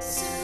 So